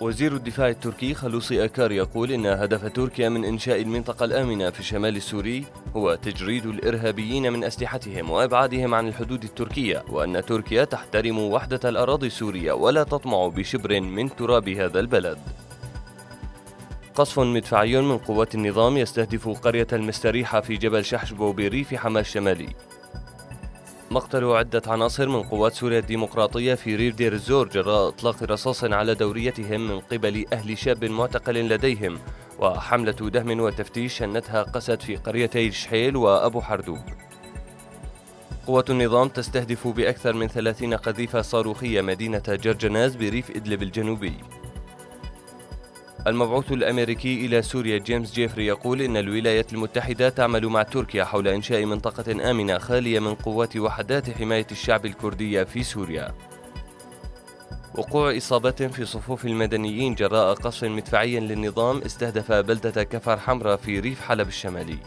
وزير الدفاع التركي خلوصي أكار يقول إن هدف تركيا من إنشاء المنطقة الآمنة في الشمال السوري هو تجريد الإرهابيين من أسلحتهم وإبعادهم عن الحدود التركية وأن تركيا تحترم وحدة الأراضي السورية ولا تطمع بشبر من تراب هذا البلد. قصف مدفعي من قوات النظام يستهدف قرية المستريحة في جبل شحشبو بريف حماة الشمالي مقتل عدة عناصر من قوات سوريا الديمقراطية في ريف دير الزور جراء إطلاق رصاص على دوريتهم من قبل أهل شاب معتقل لديهم وحملة دهم وتفتيش شنتها قسد في قريتي الشحيل وأبو حردوب. قوات النظام تستهدف بأكثر من 30 قذيفة صاروخية مدينة جرجناز بريف إدلب الجنوبي. المبعوث الأمريكي إلى سوريا جيمس جيفري يقول إن الولايات المتحدة تعمل مع تركيا حول إنشاء منطقة آمنة خالية من قوات وحدات حماية الشعب الكردية في سوريا. وقوع إصابات في صفوف المدنيين جراء قصف مدفعي للنظام استهدف بلدة كفر حمراء في ريف حلب الشمالي.